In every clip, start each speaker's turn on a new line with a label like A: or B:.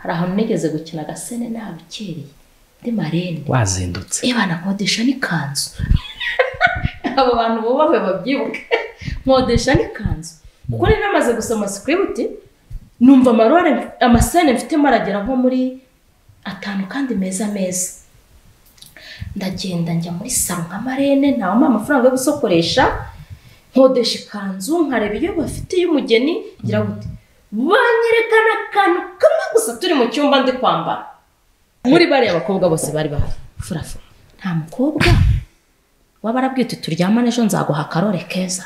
A: hari ahantu nigeze gukina agasene nabukereye ndi marene
B: wazindutse.
A: Eba nkodesha n'ikanzu abo bantu bubahwe babyibuke. Nkodesha n'ikanzu kuko nari namaze gusoma sikiributi numva amarore amasene mfitemo aragera nko muri atanu kandi meza meza. Ndagenda njya muri salo nka marene ntawampa amafaranga yo gusokoresha. Nkodesha ikanzu nkareba iyo bafite y'umugeni ngira gute banyerekana akantu kamwe gusa turi mu cyumba ndi kwambara. Muri bariya bakobwa bose bari bahari furafu nta mukobwa? Waba arabwite turyamane ejo nzaguha akarore keza.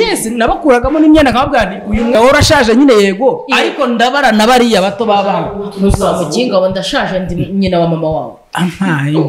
B: Yesi nabakuragamo n'imyenda nkababwira nti uyu mwawe urashaje nyine yego. Ariko ndabara na bariya bato b'abana.
A: Muzinga we ndashaje nyina wa mama wawe.
B: Ampaye.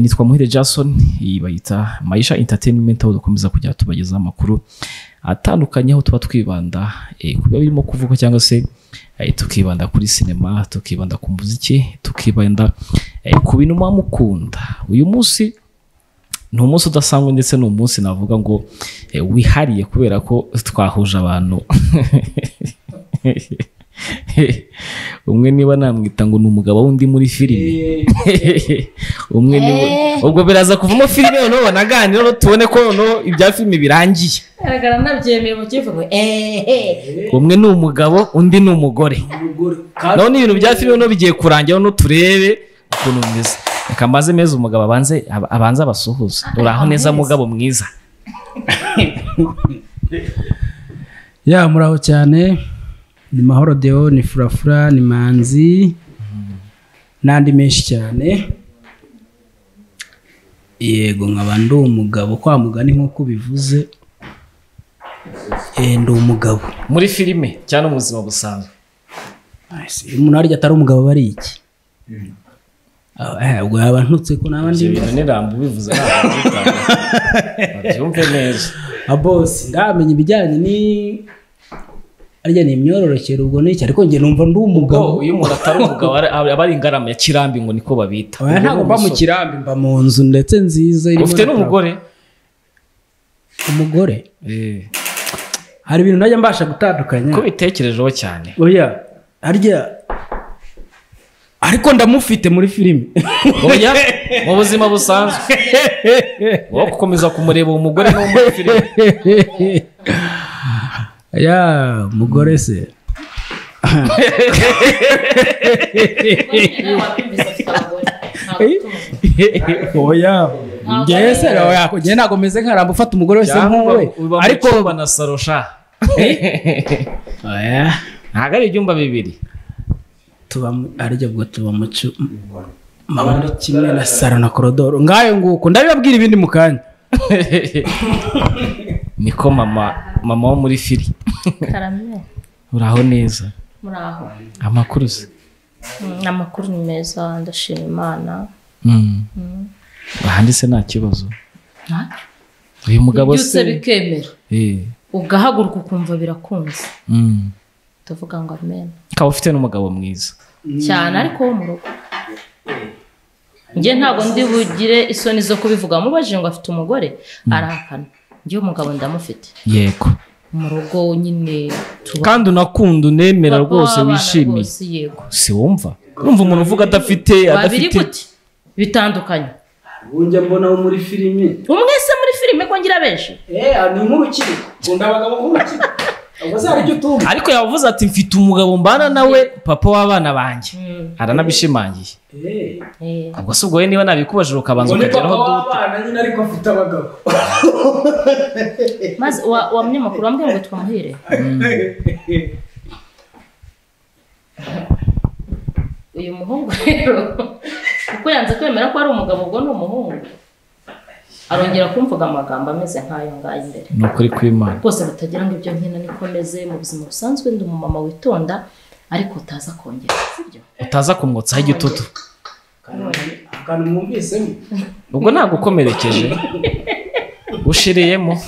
B: Nitwa muhire jason iyi bayita mayisha entertainment aho dukomeza kujya tubagezaho amakuru atandukanye aho tuba twibanda eh, ku biba birimo kuvugwa cyangwa se eh, tukibanda kuri sinema tukibanda ku muziki tukibanda eh, ku bintu muba mukunda. Uyu munsi ni umunsi udasanzwe ndetse ni umunsi navuga ngo wihariye kubera ko twahuje abantu. umwe niba namwita ngo ni umugabo wundi muri filime. Umwe ni we ubwo biraza kuvamo filime noneho banaganira noneho tubone ko noneho ibya filime birangiye.
A: Garagara nabyemeye mu kivugo ehe.
B: Umwe ni umugabo undi ni umugore. None ibintu bya filime noneho bigiye kurangira noneho turebe ukuntu bimeze. Reka mbaze meza umugabo abanze ab- abanze abasuhuze. Uraho neza mugabo mwiza.
C: Ya muraho cyane. Ni mahoro deo ni furafura ni manzi n'andi menshi cyane. Yego nkaba ndi umugabo. Kwa mugani nk'uko bivuze Eh, ndi umugabo.
B: Muri filime cyangwa mu buzima busanzwe
C: umuntu arya atari umugabo aba ari iki? Ah, eh, ubwo yaba ntutse ko naba ndi
B: bintu ni rambo ubivuze ntabwo babyumve neza.
C: Abosi ndamenya ibijyanye ni arya ni imyororokere ubwo ni iki ariko njye numva ndi umugabo.
B: ubwo iyo umuntu atari umugabo aba ari ingarama ya kirambi ngo niko babita.
C: Oya, ntabwo mba mu kirambi mba mu nzu ndetse nziza
B: ufite n'umugore?
C: Umugore?
B: Eh,
C: hari ibintu najya mbasha gutandukanya.
B: Ko bitekerejeho cyane.
C: Oya harya ariko ndamufite muri filime
B: oya mu buzima busanzwe. Wowe gukomeza kumureba uwo mugore no muri filime
C: ya umugore se oya njyewe se oya njyewe ntabwo meze nkaramba ufata umugore wese nk'uwe ariko
B: ariko na sarosha
C: oya
B: ntabwo ari ibyumba bibiri
C: tuba harya ubwo tuba mu ni kimwe na saro na korodoro ngayo nguko ndabibabwira ibindi mu kanya
B: niko mama mama wo muri
A: karame
B: uraho neza.
A: Muri aho.
B: Amakuru se?
A: Mm, amakuru ni meza ndashima imana.
B: Mm. ahandi se nta kibazo? Uyu mugabo se
A: bikemera.
B: Eh,
A: ugahaguruka ukumva birakunze.
B: Mm.
A: tuvuga ngo amen.
B: Ukaba ufite n'umugabo mwiza.
A: Cyane ariko wo mu rugo. Njye ntabwo ndi bugire isoni zo kubivuga. Mubajije ngo afite umugore arahakana. Njye umugabo ndamufite.
B: Yego.
A: Mu rugo nyine
B: kandi unakunda unemera rwose wishimiye si wumva urumva umuntu uvuga adafite adafite
A: gute? Bitandukanye.
C: Njya mbona wo muri filime.
A: Umwe se muri filime ko ngira benshi?
C: Eee ni nk'urukiko. Nkunda abagabo nk'urukiko.
B: ariko yavuze ati mfite umugabo mbana nawe papa w'abana banjye. Aranabishimangiye. Ubwo si ubwo we niba nabikubajije ukabanza ukageraho dute?
A: maze wa munyamakuru wambwiye ngo twamuhire uyu muhungu rero kuko yanze kwemera ko ari umugabo ubwo ni umuhungu. Arongera kumvuga amagambo ameze nk'ayo ngayo imbere.
B: Ni ukuri kw'imana.
A: Rwose batagira ngo ibyo nkina niko meze mu buzima busanzwe ndi umumama witonda ariko utaza kongera sibyo?
B: Utaza kumwotsaho igitutu
C: akantu mwumvisemo
B: ubwo ntabwo ukomerekeje ushiriyemo.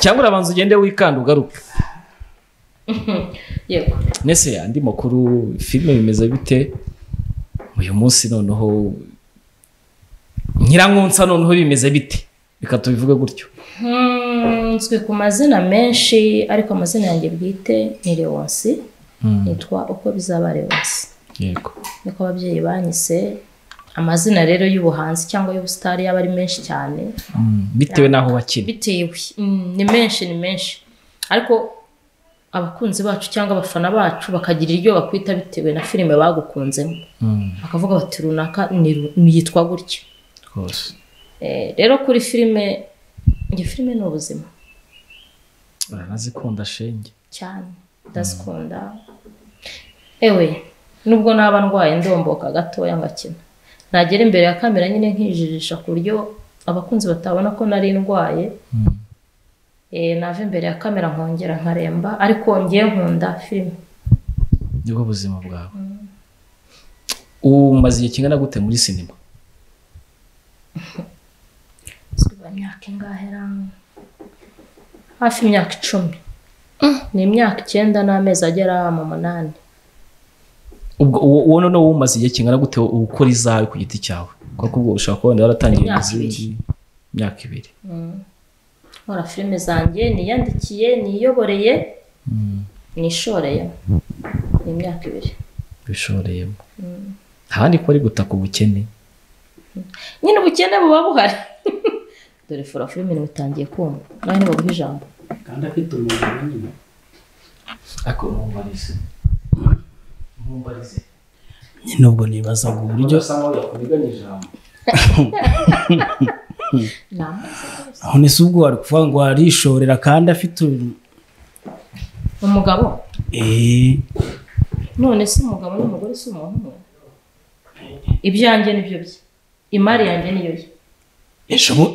B: Cyangwa urabanza ugende wikanda ugaruke.
A: Yego.
B: Nese andi makuru filime bimeze bite? Uyu munsi noneho nyirankonsa noneho bimeze bite? Reka tubivuge gutyo.
A: Hmm, nzwi ku mazina menshi ariko amazina yanjye bwite ni Leonsi nitwa uko bizaba Leonsi
B: yego.
A: Niko ababyeyi banyise amazina rero y'ubuhanzi cyangwa y'ubusitari yaba ari menshi cyane.
B: Mm, bitewe n'aho wakina
A: bitewe ni menshi ni menshi. Ariko abakunzi bacu cyangwa abafana bacu bakagira iryo bakwita bitewe na filime bagukunzemo. Bakavuga bati runaka yitwa gutya. Rero kuri filime njye filime ni ubuzima.
B: Uranazikunda shenge.
A: Cyane ndazikunda. Ewe nubwo naba ndwaye ndomboka gatoya ngakina. Nagera imbere ya kamera nyine nkijijisha ku buryo abakunzi batabona ko nari ndwaye.
B: Mm.
A: Eh, nava imbere ya kamera nkongera nkaremba ariko ngiye nkunda filime
B: ni bwo buzima bwawe. Umaze igihe kingana gute muri sinema
A: ziba imyaka ingahe hafi imyaka icumi. Ni imyaka icyenda n'amezi agera mu munani.
B: Ubwo uwo noneho umaze igihe kingana gute ukora izawe ku giti cyawe? Kuko ubwo ushobora kuba wenda waratangiye
A: Imyaka
B: ibiri.
A: nkora filime zanjye niyandikiye niyoboreye nishoreye. Ni imyaka ibiri.
B: Bishoreyemo. Ahandi ko ari gutaka ubukene.
A: Nyine ubukene buba buhari. Dore fura filime ntibutangiye kumva nawe ntibaguhe ijambo.
C: Kandi afite umugabo nyine
B: ariko mumbarize mumbarize
C: nyine ubwo nibazaga uburyo none se ubwo wari kuvuga ngo warishorera kandi afite
A: umugabo?
C: Eee
A: none se umugabo n'umugore si umuntu? Umwe ibyanjye ni byo bye. Imari yanjye niyo ye
C: ejo bu-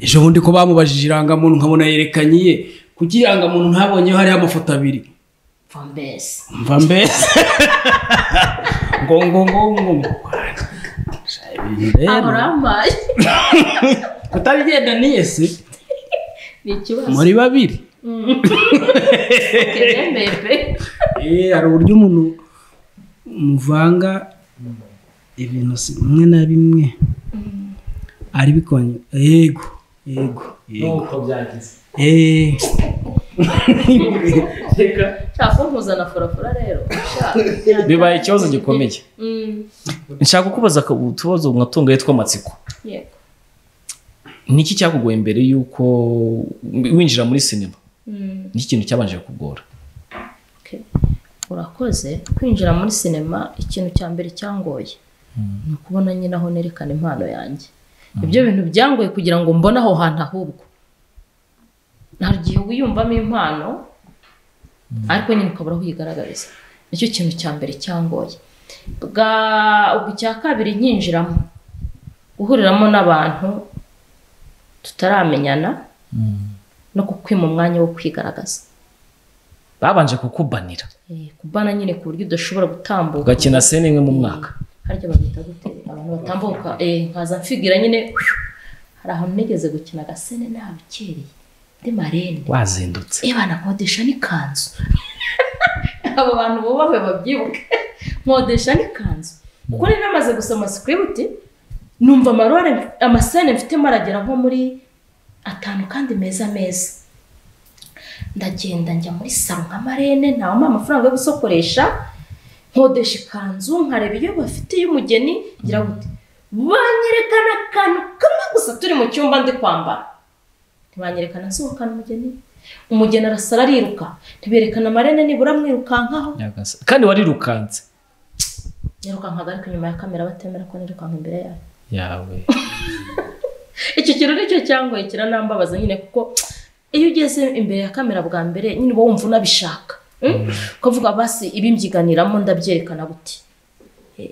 C: ejo bundi ko bamubajije irangamuntu nkabona yerekanye iye kuki irangamuntu ntabonyeho hariho amafoto abiri.
A: Mva mbese.
C: Ngo ngo ngo ngo
A: aho urambaye
C: kutabigendaniye se muri babiri.
A: Pe
C: Eh, hari uburyo umuntu muvanga ibintu si- bimwe na bimwe ari bikonye yego yego yego.
B: Nuko byagize.
C: Eh.
A: nshaka kumpuzana furafura rero.
B: Bibaye ikibazo gikomeye.
A: Mm,
B: nshaka kukubaza ka- utubazo mwatungaye tw'amatsiko
A: yego.
B: Niki cyakugoye mbere y'uko winjira muri sinema
A: Mm,
B: niki kintu cyabanje kugora?
A: Urakoze. Kwinjira muri sinema ikintu cya mbere cyangoye. Ni ukubona nyine aho nerekana impano yanjye. Ibyo bintu byangoye kugira ngo mbone aho hantu ahubwo. Nta gihe wiyumvamo impano ariko nyine ukabura aho uyigaragariza. Nicyo kintu cya mbere cyangoye. Icya kabiri nkinjiramo guhuriramo n'abantu tutaramenyana no kukwima umwanya wo kwigaragaza.
B: Babanje kukubanira.
A: Eh, kubana nyine ku buryo udashobora gutambuka.
B: Ugakina sene imwe mu mwaka.
A: Harya babita gute abantu batambuka. Eh, nkaza mfigira nyine hari ahantu nigeze gukina agasene nabukereye ndi marende.
B: Wazindutse.
A: Ebana nkodesha n'ikanzu. Abo bantu bubahwe babyibuke. Nkodesha n'ikanzu. Kuko nari namaze gusoma script numva amarore amasene mfitemo aragera nko muri atanu kandi meza meza. Ndagenda njya muri salo nka marene ntawampa amafaranga yo gusokoresha. Nkodesha ikanzu nkareba iyo bafite y'umugeni ngira gute banyerekana akantu kamwe gusa turi mu cyumba ndi kwambara. Ntibanyerekana nsohokana umugeni. Umugeni arasara ariruka. Ntiberekana amarene nibura amwirukankaho
B: kandi warirukanze
A: nirukankaga ariko inyuma ya kamera batemera ko nirukanka imbere yayo.
B: Yawe.
A: Icyo kintu ni cyo cyangoye kiranambabaza nyine kuko iyo ugeze imbere ya kamera bwa mbere nyine uba wumva unabishaka. Mm? ukavuga basi ibimyiganiramo ndabyerekana gute? Eh,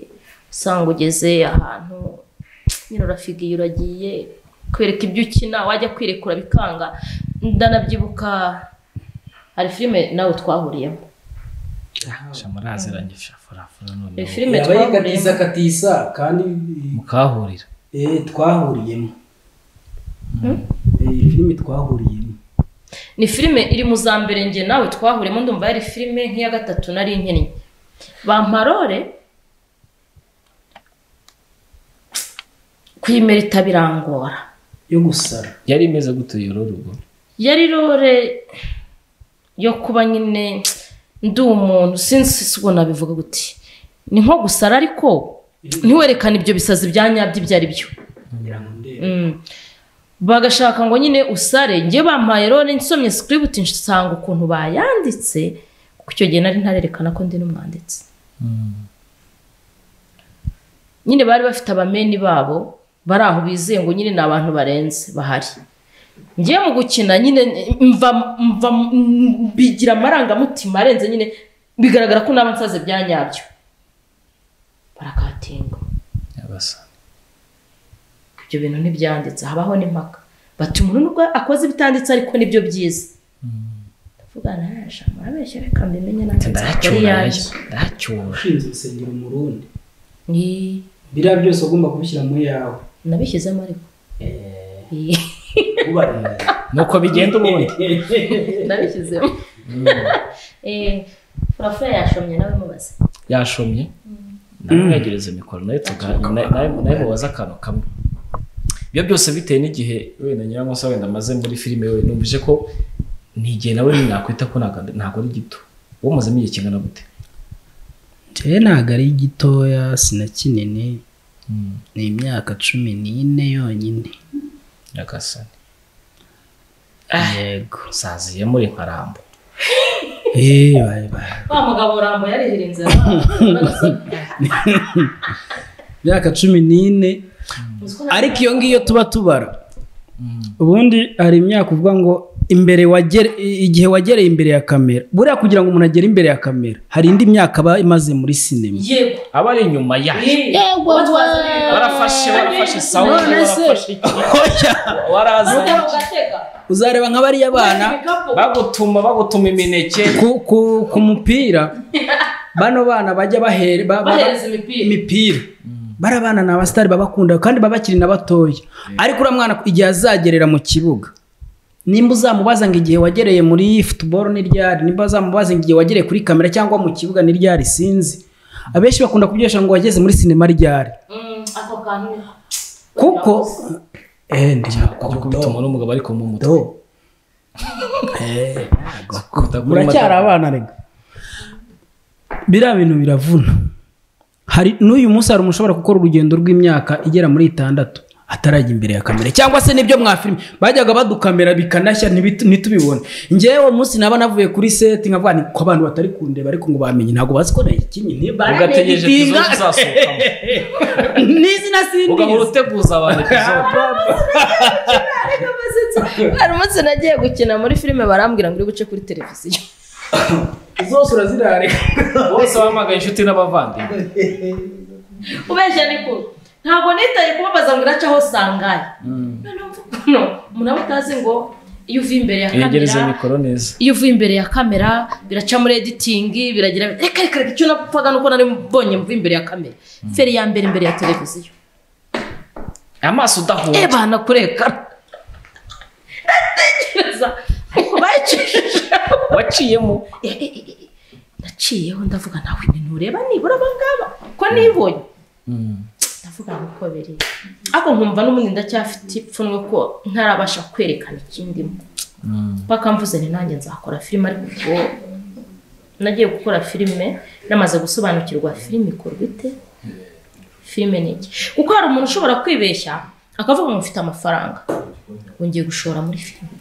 A: usanga ugeze ahantu nyine urafigiye uragiye kwereka ibyo ukina wajya kwirekura bikanga. Ndanabyibuka hari filime nawe twahuriyemo.
B: Muraziranye farafara noneho.
A: Filime
C: yaba yikatisa
A: twahuriyemo.
C: Katisa kandi
B: mukahurira.
C: eh, twahuriyemo. Eh, filimi twahuriyemo.
A: Ni filime iri mu za mbere njye nawe twahuriyemo ndumva yari filime nk'iya gatatu nari nkennye bamparore kuyimerita birangora.
C: Yo gusara.
B: Yari imeze gute iyo rugo?
A: Yari rore yo kuba nyine ndi umuntu sinzi si ubwo nabivuga guti ni nko gusara ariko ntiwerekane ibyo bisazi bya nyabyo ibyo ari byo
C: ngira ngo ndebe
A: Mm. Bagashaka ngo nyine usare. Njye bampaye rero nsomye script nsanga ukuntu bayanditse. Kuko icyo gihe nari ntarerekana ko ndi n'umwanditsi. Nyine bari bafite abameni babo bari aho bizeye ngo nyine ni abantu barenze bahari. Ngiye mu gukina nyine mva mva bigira amarangamutima arenze nyine bigaragara ko naba nsaze bya nyabyo. Barakatinga
B: yabasa
A: ibyo bintu ntibyanditse. Habaho n'impaka. Bati umuntu nubwo akoze ibitanditse ariko ni byo byiza. Ndavuga naje murabeshya reka mbimenye nanjye. Nzakora iyanjye
B: ndacyura
C: ushinzwe urusengero mu rundi
A: Ni
C: biriya byose ugomba kubishyira mu yawe.
A: Nabishyizemo ariko.
C: Ubarira
B: nuko bigenda ubundi.
A: Nabishyizemo. Eh, furafura yashomye nawe mubaze.
B: Yashomye? Nawe mwegereze mikoro nawe tuganira nawe nawe mubaze akantu kamwe. Ibyo byose bitewe n'igihe wenda nyiramusa wenda amaze muri filime we numvise ko ni igihe nawe nakwita ko ntabwo ari gito. Wowe umazemo igihe kingana gute?
C: Njyewe ntabwo ari gitoya si na kinini ni imyaka cumi n'ine yonyine.
B: Nyagasani
C: yego.
B: Usaziye muri nka rambo
C: Eh, bye, bye.
A: wa mugabo rambo yarihira inzira
C: imyaka cumi n'ine ariko iyo ngiyo tuba tubara. Ubundi hari imyaka uvuga ngo imbere wagere igihe wagereye imbere ya kamera. Buriya kugira ngo umuntu agere imbere ya kamera hari indi myaka aba imaze muri sinema
A: yego.
B: Aba ari inyuma ya.
A: Yego.
B: Barafashe barafashe
C: se-
B: barafashe iki? Waraza
C: uzareba nka bariya bana.
B: Bagutuma bagutuma imineke.
C: Ku, mupira. Bano bana bajya bahere ba- ba-
A: bahereza imipira.
C: Imipira bari abana ni abasitari baba bakunda kandi baba bakiri na batoya. Ariko uriya mwana igihe azagerera mu kibuga nimba uzamubaza ngo igihe wagereye muri futuboro ni ryari? Nimba uzamubaza ngo igihe wagereye kuri kamera cyangwa mu kibuga ni ryari? Sinzi. Abenshi bakunda kubyesha ngo wageze muri sinema ryari? Kuko eh eh muracyari
B: mata-
C: abana rega. Biriya bintu biravuna. Hari n'uyu munsi hari umuntu ushobora gukora urugendo rw'imyaka igera muri itandatu atarajya imbere ya kamera. Cyangwa se n'ibyo mwa filime bajyaga badukamera bikanashya ntitubibone. Ngewe umunsi naba navuye kuri seti nkavuga ni ko abantu batari kundeba ariko ngo bamenye. Ntabwo bazi ko nayikinnye
B: ugategereje episode uzasohokamo
C: n'izina
B: ugahora
C: sindizi
B: uteguza abantu
A: hari umunsi nagiye gukina muri filime barambwira ngo uri buce kuri televiziyo.
C: zose urazirareka
B: bose bahamagaye inshuti n'abavandimwe
A: ubeshya ni kure ntabwo nitaye kubabaza ngo iracaho sangaye umuntu aba utazi ngo iyo uvuye imbere ya kamera.
B: mikoro neza.
A: Iyo uvuye imbere ya kamera biraca muri editingi biragira reka reka reka icyo napfaga nuko nari mbonye mvuye imbere ya kamera. Feri ya mbere imbere ya televiziyo.
B: Amaso udahura.
A: Eh bana kurekana ndatekereza. Uko bayicishijeho
B: waciyemo.
A: Eh, eh, eh, eh. naciyeho ndavuga nawe ntureba nibura abangaba ko nibonye. Ndavuga ngo uko biri. Ariko nkumva n'ubundi ndacyafite ipfunwe ko ntarabasha kwerekana ikindimo mpaka mvuze ni nanjye nzakora filime ariko ubwo nagiye gukora filime namaze gusobanukirwa filime ikorwa ite filime ni iki? Kuko hari umuntu ushobora kwibeshya akavuga ngo mfite amafaranga. Ngo ngiye gushora muri filime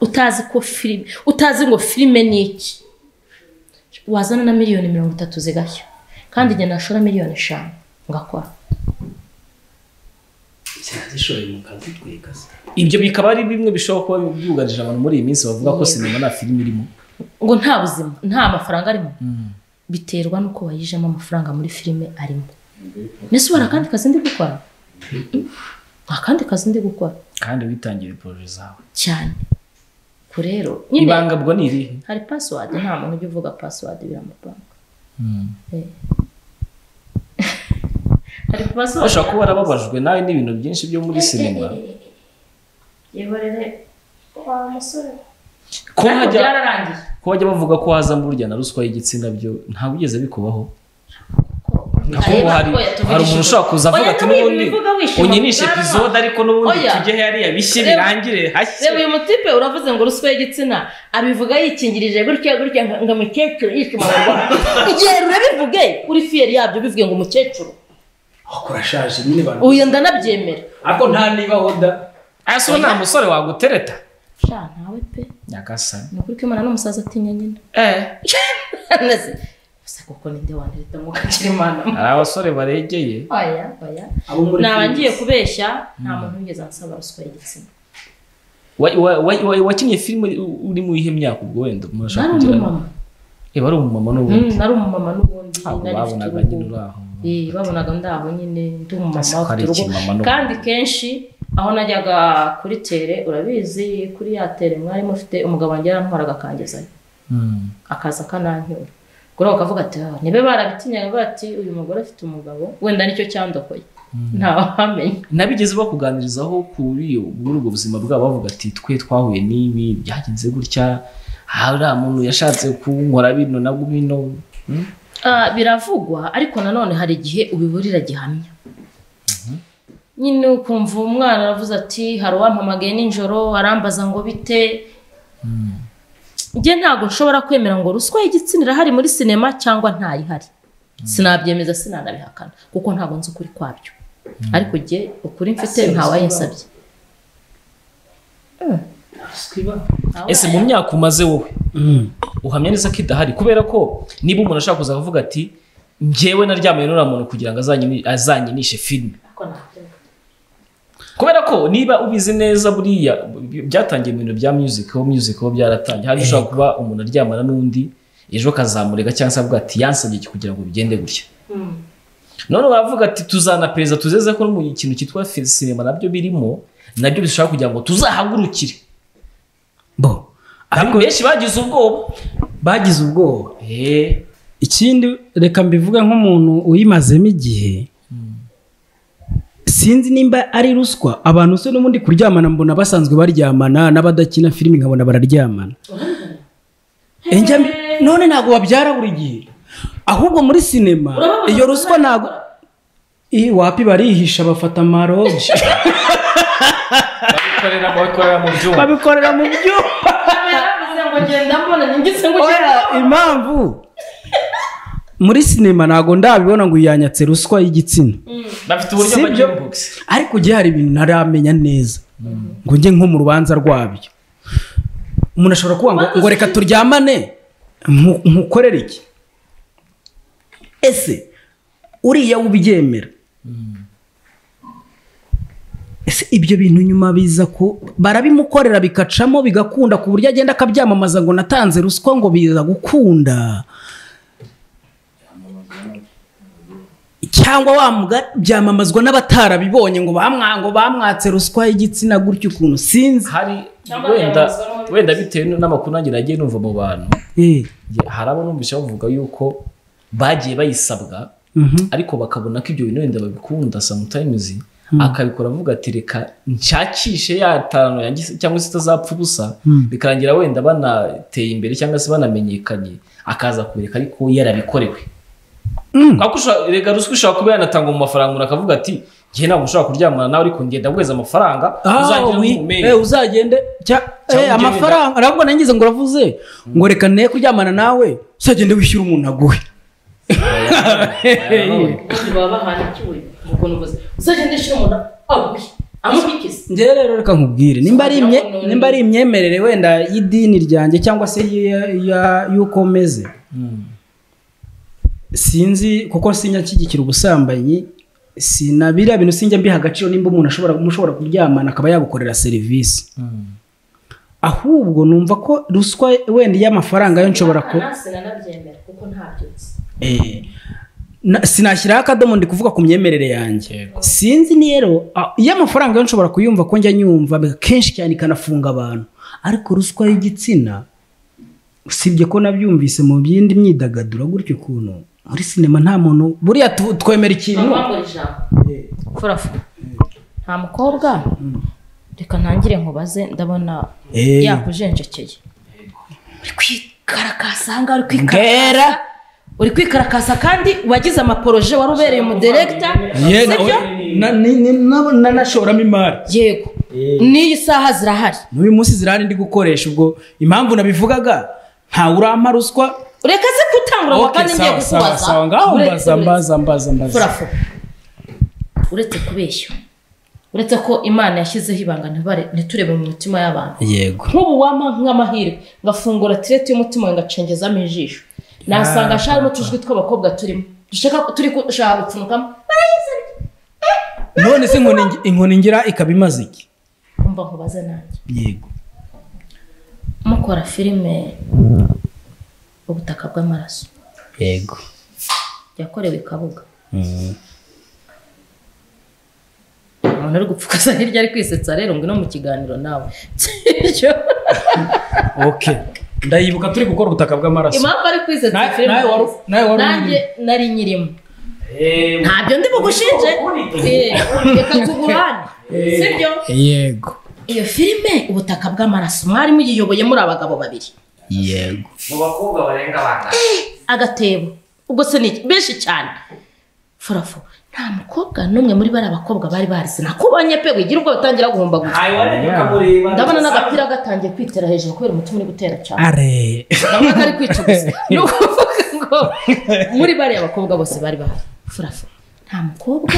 A: utazi ko filime utazi ngo filime ni iki? Wazana na miliyoni mirongo itatu zigashya. Kandi njye nashora miliyoni eshanu. Ngakora.
B: Ibyo bikaba ari bimwe bishobora kuba byugarije abantu muri iyi minsi bavuga ko sinema nta filime irimo.
A: Ngo nta buzima nta mafaranga arimo. Biterwa n'uko wayijemo amafaranga muri filime arimo. Mbese ubona akandi kazi ndi gukora? Nta kandi kazi ndi gukora.
B: Kandi witangira poroje zawe.
A: Cyane. Ko rero
B: ibanga bwo ni irihe?
A: hari password. Nta muntu ujya uvuga password biramupanga. Eh. hari password?
B: Ushobora kuba warababajwe nawe n'ibintu byinshi byo muri sinema
A: yeborere wa musore.
B: Ko bajya bavuga ko hazamo burya na ruswa y'igitsina byo ntabwo ugeze bikubaho hari hari umuntu ushobora kuza avuga ati n'ubundi? unyinishe epizode ariko n'ubundi tujye hariya? Bishye birangire hashye.
A: reba uyu mutipe uravuze ngo ruswa y'igitsina abivuga yikingirije gutya gutya ngo umukecuru yishima rwanda igihe urabivuge uri fiyeri yabyo bivuge ngo umukecuru
C: kurashaje nyine bantu
A: uyu ndanabyemera.
C: Ariko nta niba hoda
B: aya so nta musore wagutereta?
A: Sha ntawe pe.
B: Nyagasani
A: ni ukuri ko imana n'umusaza atinya nyina
B: eh.
A: Kuko ninde wandereta mu kakiri imana
B: hari abasore baregeye.
A: Oya oya.
C: Abo muri
A: naba
C: filime.
A: ngiye kubeshya nta muntu wigeze ansaba ruswa y'igitsina.
B: Wa- wa- wa- wa- wakinnye filime uri- mu ihe myaka ubwo wenda? Umuntu ashaka
A: nari
B: kugira
A: umumama.
B: Eba ari umumama n'ubundi.
A: Mm, nari umumama n'ubundi.
B: Babonaga nyine uri aho.
A: Eh, babonaga ndaho nyine. Ndi umumama ufite urugo kandi kenshi aho najyaga kuri tere urabizi kuri ya tere mwari mufite umugabo wanjye yarantwaraga akangezayo.
B: Mm.
A: akaza akananyura ubwo rero bakavuga ati "Ah, nibe barabitinyaga bati uyu mugore afite umugabo wenda ni cyo cyandokoye. Ntawamenya
B: nabigeze bakuganirizaho kuri ubwo buzima bwabo bavuga ati twe twahuye n'ibi byagenze gutya hariya muntu yashatse kunkora bino na bino. Mm?
A: Ah, biravugwa ariko nanone hari igihe ubiburira gihamya. Nyine ukumva umwana aravuze ati hari uwampamagaye nijoro arambaza ngo bite? Njye ntabwo nshobora kwemera ngo ruswa y'igitsina irahari muri sinema cyangwa ntayihari. Sinabyemeza sinanabihakana kuko ntabwo nzi ukuri kwabyo. Ariko jye ukuri mfite ntawayinsabye
B: ese mu myaka umaze wowe?
C: Mm.
B: uhamya neza ko idahari. Kubera ko niba umuntu ashaka kuza kuvuga ati njyewe naryamanye n'uriya muntu kugira ngo azanyini- azanyinishe filime kubera ko niba ubizi neza buriya byatangiye mu bintu bya music aho music aho byaratangiye. Hari ushobora kuba umuntu aryamana n'undi ejo akazamurega cyangwa se avuga ati yansabye iki kugira ngo bigende gutya? None baravuga ati tuzanapereza tuzeze ko no mu kintu cyitwa sinema na byo birimo na byo bishobora kugira ngo tuzahagurukire.
C: Bo.
B: Ariko benshi bagize ubwoba.
C: Bagize ubwoba.
B: Eh,
C: ikindi reka mbivuge nk'umuntu uyimazemo igihe sinzi nimba ari ruswa. Abantu se n'ubundi kuryamana mbona basanzwe baryamana n'abadakina filimi nkabona bararyamana. None ntabwo babyara buri gihe. Ahubwo muri sinema iyo ruswa ntabwo wapi barihisha bafata amaroji
B: babikorera babikorera mu byuma.
C: Babikorera muri sinema ntabwo ndabibona ngo yanyatse ruswa y'igitsina.
B: Bafite uburyo
C: byo.
B: bw'inbox
C: ariko ugiye hari ibintu ntaramenya neza. Ngo njye nko mu rubanza rwabyo. Umuntu ashobora kuvuga ngo, reka turyamane. Nku- nkukorere iki? Ese uriya ubyemera ese ibyo bintu nyuma biza ko barabimukorera bikacamo bigakunda ku buryo agenda akabyamamaza ngo natanze ruswa ngo biza gukunda? Cyangwa wamuga byamamazwa n'abatarabibonye ngo ngo bamwatse ruswa y'igitsina gutyo ukuntu sinzi.
B: Hari wenda wenda bitewe n'amakuru nanjye nagiye numva mu bantu
C: Eh,
B: hari abo numvise bavuga yuko bagiye bayisabwa
C: mhm.
B: ariko bakabona ko ibyo bintu wenda babikunda sometimes akabikora avuga ati reka nshakishe ya tano yanjye se- cyangwa se itazapfa ubusa. Bikarangira wenda banateye imbere cyangwa se banamenyekanye akaza kubereka ariko yarabikorewe.
C: Mm.
B: Rega ruswa ishobora kuba yanatangwa mu mafaranga umuntu akavuga ati njye ntabwo ushobora kuryamana nawe ariko ngenda guheza amafaranga
C: Ah,
B: uzagire
C: oui.
B: nk'umumeri."
C: Eh, uzagende eh,
B: ugende-
C: amafaranga. Nabwo nangize ngo uravuze ngo reka ne kuryamana nawe uzagende wishyura umuntu aguhe.
A: Amuhikize
C: njyewe rero reka nkubwire nimba ari imyemerere wenda y'idini ryanjye cyangwa se y'uko meze. Sinzi kuko sinjya nshyigikira ubusambanyi sina biriya bintu sinjya mbiha agaciro nimba umuntu ashobora mushobora kuryamana akaba yagukorera serivisi. Ahubwo numva ko ruswa wenda y'amafaranga yo nshobora
A: nzi
C: Eh, na- sinashyiraho akadomo ndi kuvuga ku myemerere yanjye. Sinzi rero iyo amafaranga yo nshobora kuyumva ko njya nyumva kenshi cyane ikanafunga abantu. Ariko ruswa y'igitsina usibye ko nabyumvise mu yindi myidagaduro gutyo ukuntu muri sinema nta muntu buriya twemera ikintu.
A: Furafu nta mukobwa? Reka ntangire nkubaze ndabona
C: Eh.
A: yakujenjekeye uri kwikarakasa aha ngaha uri kwikarakasa uri kwikarakasa kandi wagize amaporoje wari ubereye
C: na- nanashoramo imari.
A: Yego. N'iyi saha zirahari.
C: N'uyu munsi zirahari ndi gukoresha ubwo. Impamvu nabivugaga ntawe urampa ruswa
A: reka se
C: Okay,
A: kandi ngiye kukubaza.
C: mbaza mbaza mbaza mbaza.
A: Uretse kubeshya. Uretse ko imana yashyizeho ibanga ntiturebe mu mitima y'abantu.
C: Yego.
A: Nk'ubu wampa nk'amahirwe ngafungura tireti y'umutima wawe ngacengezamo ijisho. Nasanga harimo utujwi tw'abakobwa turimo. Dushaka turi gushaka gupfunukamo
C: none se inkoni ngi- inkoni ngira ikaba imaze iki?
A: Kumva nkubaze nanjye.
C: Yego.
A: Mukora filime. Ubutaka bw'amaraso.
C: Yego.
A: Yakorewe kabuga. Umuntu uri gupfukaza hirya ari kwisetsa rero ngo no mu kiganiro nawe.
C: Ndayibuka turi gukora ubutaka bw'amaraso.
A: Impamvu ari kwisetsa nanjye nari nyirimo ntabyo ndi bugushinje reka tugurane. Sibyo?
C: Yego.
A: Iyo filime ubutaka bw'amaraso. Mwari muyiyoboye muri abagabo babiri.
C: Yego.
D: Mu bakobwa barenga bangana
A: agatebo. Ubwo se ni benshi cyane. Furafu nta mukobwa n'umwe muri bariya bakobwa bari barize. Nakubonye pe wigira ubwo batangira guhomba gusa ndabona n'agapira gatangiye kwitera hejuru kubera umutima uri gutera cyane.
C: Are
A: ndabona kari kwica gusa. Ni ukuvuga ngo muri bariya bakobwa bose bari bahari furafu nta mukobwa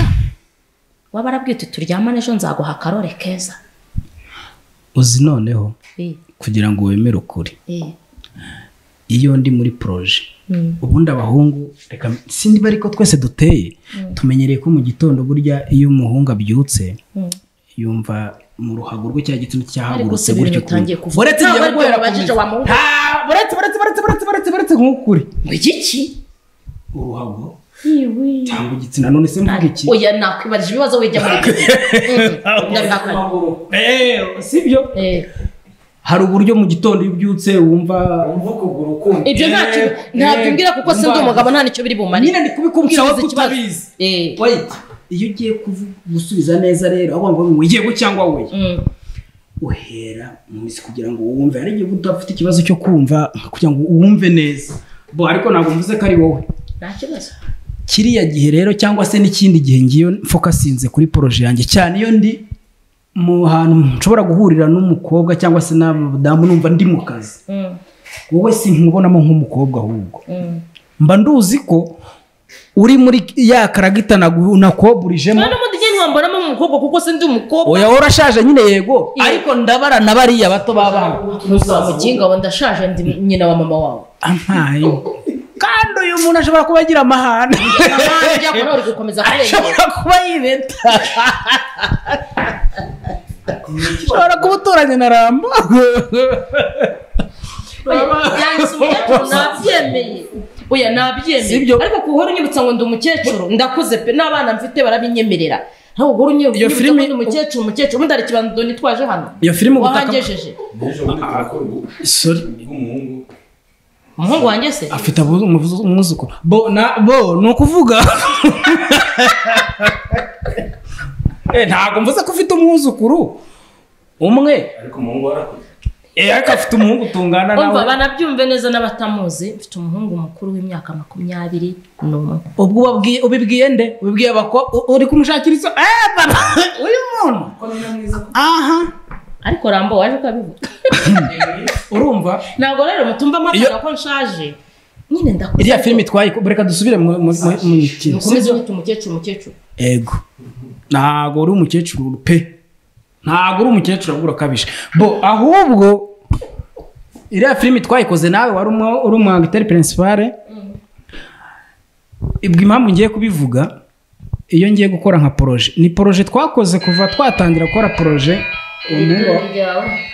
A: waba arabwite turyamane ejo nzaguha akarore keza.
C: Uzi noneho.
A: Eh,
C: kugira ngo wemere ukuri.
A: Eh,
C: iyo ndi muri poroje
A: mm,
C: ubundi abahungu reka sindi bari ko twese duteye tumenyereye ko mu gitondo burya iyo umuhungu abyutse
A: mm.
C: yumva mu ruhago rwe cya gitsina
A: ariko
C: cyahagurutse gutyo uretse igihe
A: ari byo
C: guhera ku
A: wabajije
C: mizi.
A: wa muhungu.
C: Nta- buretse buretse buretse buretse buretse buretse nk'ukuri.
A: Ngo igiki
C: uruhago? Cyangwa igitsina none se mvuga iki?
A: Oya nakwibarije ibibazo wijya muri Mm, ndabihakana
C: Eh, sibyo
A: Eh,
C: hari uburyo mu gitondo iyo ubyutse wumva
D: umva ukuguru kumva
A: ibyo ntacyo
C: Eh,
A: ntabyo
C: eh,
A: mbwira kuko se ndi umugabo nta ni cyo biri bumare
C: nyine ndi kubikubwira
A: Usubiza
C: wowe
A: ikibazo.
C: utabizi
A: Eh,
C: wait. Iyo ugiye kuvu- gusubiza neza rero aho ngo yego cyangwa we.
A: Mm,
C: uhera mu mizi kugira ngo wumve hari igihe udafite ikibazo cyo kumva kugira ngo wumve neza. Bo ariko ntabwo mvuze ko ari wowe.
A: Nta kibazo.
C: Kiriya gihe rero cyangwa se n'ikindi gihe ngiyo mfokasinze kuri poroje yanjye. Cyane iyo ndi mu hantu nshobora guhurira n'umukobwa cyangwa se n'abadamu numva ndi mu kazi.
A: Mm,
C: wowe sinkubonamo nk'umukobwa ahubwo.
A: Mm.
C: mba nduzi ko uri muri ya karagita nakoburijemo
A: ntiwambonamo umukobwa kuko se ndi umukobwa.
C: Oya urashaje nyine yego. Ariko ndabara na bariya bato b'abana
A: muginga we ndashaje ndi nyina wa mama wawe.
C: Ampaye kandi uyu muntu ashobora kuba agira amahane. Ashobora kuba yibeta. Ashobora kuba uturanye na rambo
A: yanditse umukecuru nabyemeye. Oya nabyemeye. Ariko kuhora unyibutsa ngo ndi umukecuru. Ndakuze pe n'abana mfite barabinyemerera ntabwo uhora unyibutsa ngo ndi umukecuru umukecuru ubundi hari ikibanza nitwaje hano.
C: Iyo filime ubutaka
A: wahangejeje umuhungu wanjye se?
C: Afite umwuzukuru. Bo na bo ni ukuvuga. Eh, ntabwo mvuze ko ufite umwuzukuru. Umwe?
E: Ariko umuhungu warakuze.
C: Eh, ariko afite umuhungu tungana
A: umva
C: nawe
A: banabyumve neza n'abatamuzi. Mfite umuhungu mukuru w'imyaka makumyabiri n'umwe.
C: Ubwo ubabwiye ubibwiye nde? Ubibwiye abako u- uri kumushakira iso eh papa! Uyu muntu! Aha.
A: Ariko rambo waje ukabivuga.
C: Urumva?
A: Ntabwo rero mutumva mpamvu ko nshaje. Nyine ndakuze.
C: Iriya filime itwaye reka dusubire mu mikino
A: mukomeze wita umukecuru umukecuru.
C: Ego. Ntabwo uri umukecuru pe. Ntabwo uri umukecuru ahubwo urakabije bo ahubwo iriya filime twayikoze nawe wari uri umwagiteri pirinsipare ibwo impamvu ngiye kubivuga iyo ngiye gukora nka poroje ni poroje twakoze kuva twatangira gukora poroje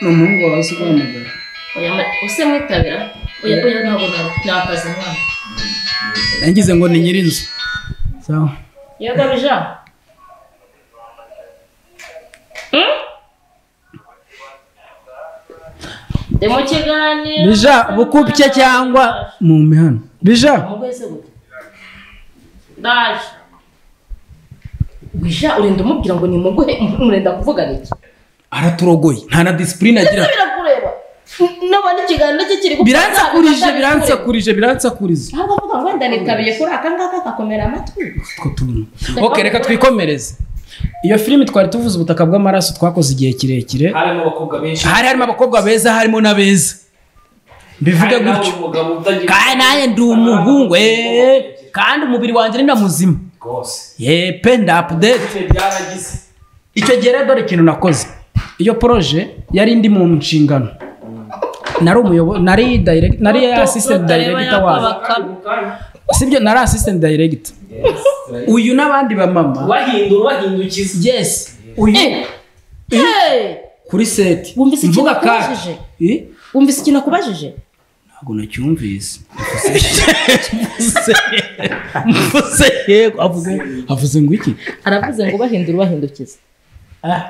C: ni umuhungu wawe uzi guhamagara
A: oya ma- use mwitabira? Oya oya ntabwo na- nakaza umwana.
C: Yagize ngo ni nyirinzu.
A: Yego bija Hmm? Ndi mu kiganiro
C: bija bukupye cyangwa mu mihano bija
A: ndaje bija urinda umubwira ngo ni muguhe murenda kuvugana iki
C: araturogoye nta na disipurine agira
A: nabona ikiganiro cye kiri gupfa,
C: biransakurije biransakurije biransakuriza
A: ahubwo avuga ngo wenda nitabiye kuri aka ngaka kakomera amatwi
C: utwo tuntu ok reka twikomereze iyo filimi twari tuvuze ubutaka bw'amaraso twakoze igihe kirekire
D: harimo abakobwa benshi.
C: hari harimo abakobwa beza harimo n'abeza.
D: Nawe
C: gutyo. kandi nanjye ndi umuhungu eee kandi umubiri wanjye ni na muzima. Yepe nda apudete
D: Ibyo byaragize
C: icyo gihe rero dore ikintu nakoze. Iyo poroje yari indi mu nshingano. Nari umuyobozi nari assistant director wayo. sibyo nari assistant director uyu n'abandi bamama
D: ubahindura ubahindukiza
C: yes. Uyu
A: Hey!
C: kuri seti mvuga? Eh?
A: wumvise ikintu akubajije
C: ntabwo nacyumvise. Mvuze- yego. Avuze ngo iki?
A: Aravuze ngo ubahindura ubahindukiza
C: Ah,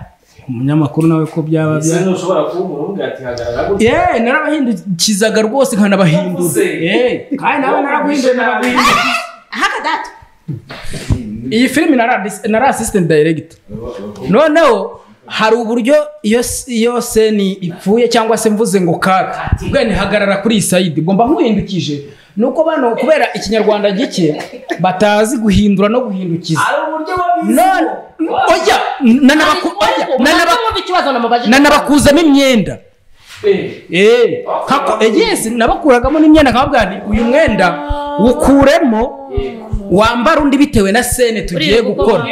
C: umunyamakuru nawe ko byaba
D: ese
C: bya
D: ntushobora kuba ati hagarara gutya?
C: Yewe narabahindukizaga rwose nkanabahindura. Eh, kandi nawe naraguhinduye naraguhinduye
A: ahaka data
C: iyi filimi nari assistant director. Noneho hari uburyo iyo seni ipfuye cyangwa se mvuze ngo kaka ubwo ntihagarara kuri iyi sayidi ngomba nkuhindukije ni uko bano kubera ikinyarwanda gike batazi guhindura no guhindukiza. Ojya nanabakuzamo imyenda. Eh, kako- eh, yes nabakuragamo n'imyenda nkababwira nti uyu mwenda wukuremo wambara undi bitewe na sene tugiye gukora.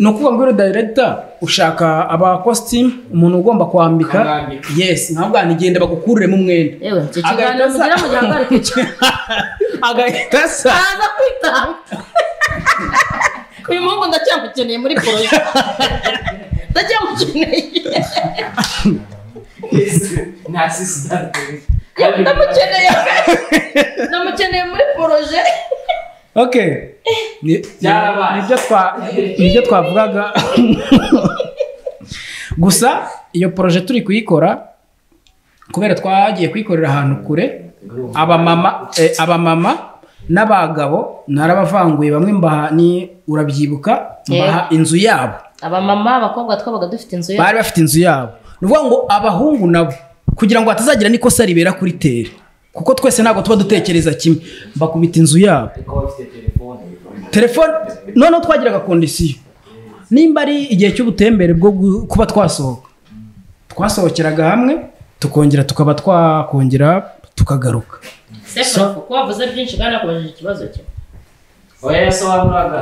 C: Ni ukuvuga ngo uri director ushaka abakositimu umuntu ugomba kwambika.
D: Akamwambika.
C: yes nkababwira nti genda bagukuriremo umwenda.
A: Yewe icyo
C: Agahita
A: kiganiro
C: asa- agahita asa
A: araza kwitanga uyu muhungu ndacyamukeneye muri poroje ndacyamukeneye
D: nta
A: ndamukeneye. Ndamukeneye muri poroje
C: okay Ni-
D: Byarabaye.
C: ni byo twa- ni byo twavugaga gusa iyo poroje turi kuyikora kubera twagiye kuyikorera ahantu kure abamama eh, abamama n'abagabo narabavanguye bamwe mbaha ni urabyibuka mbaha inzu yabo.
A: Abamama abakobwa twabaga dufite inzu
C: bari bafite inzu yabo. Ni ukuvuga ngo abahungu nabo kugira ngo hatazagira n'ikosa ribera kuri tere kuko twese ntabwo tuba dutekereza kimwe. Bakubita inzu yabo.
D: Telefone?
C: Noneho twagiraga kondisiyo. Nimba ari igihe cy'ubutembere bwo kuba twasohoka. Twasohokeraga hamwe tukongera tukaba twakongera tukagaruka.
A: Kuko wavuze byinshi kandi nakubajije ikibazo cye.